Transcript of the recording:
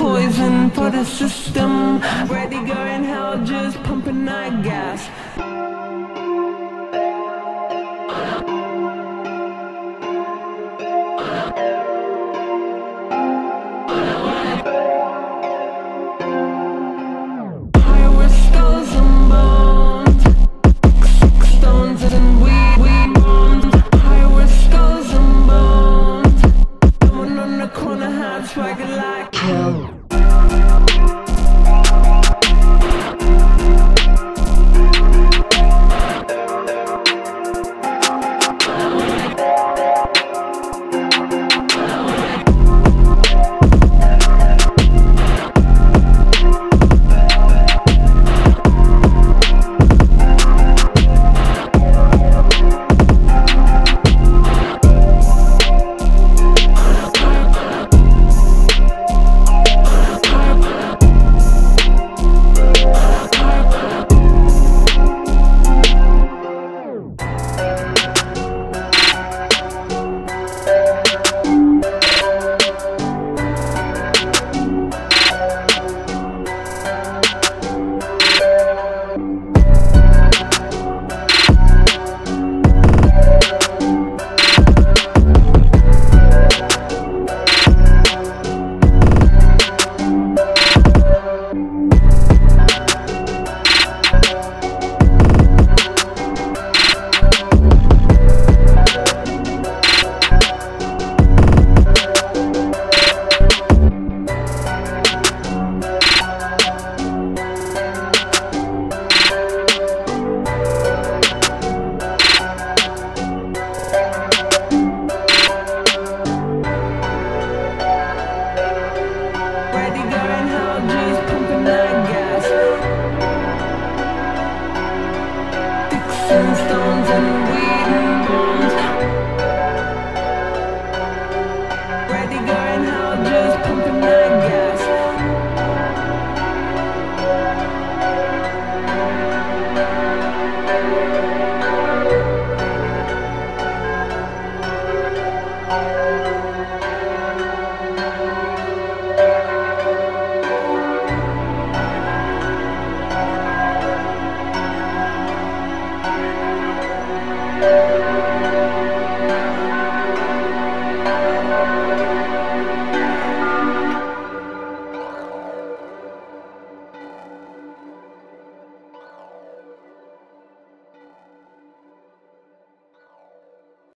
poison for the system. Ready, go in hell, just pumping that gas. And stones and weed and bombs.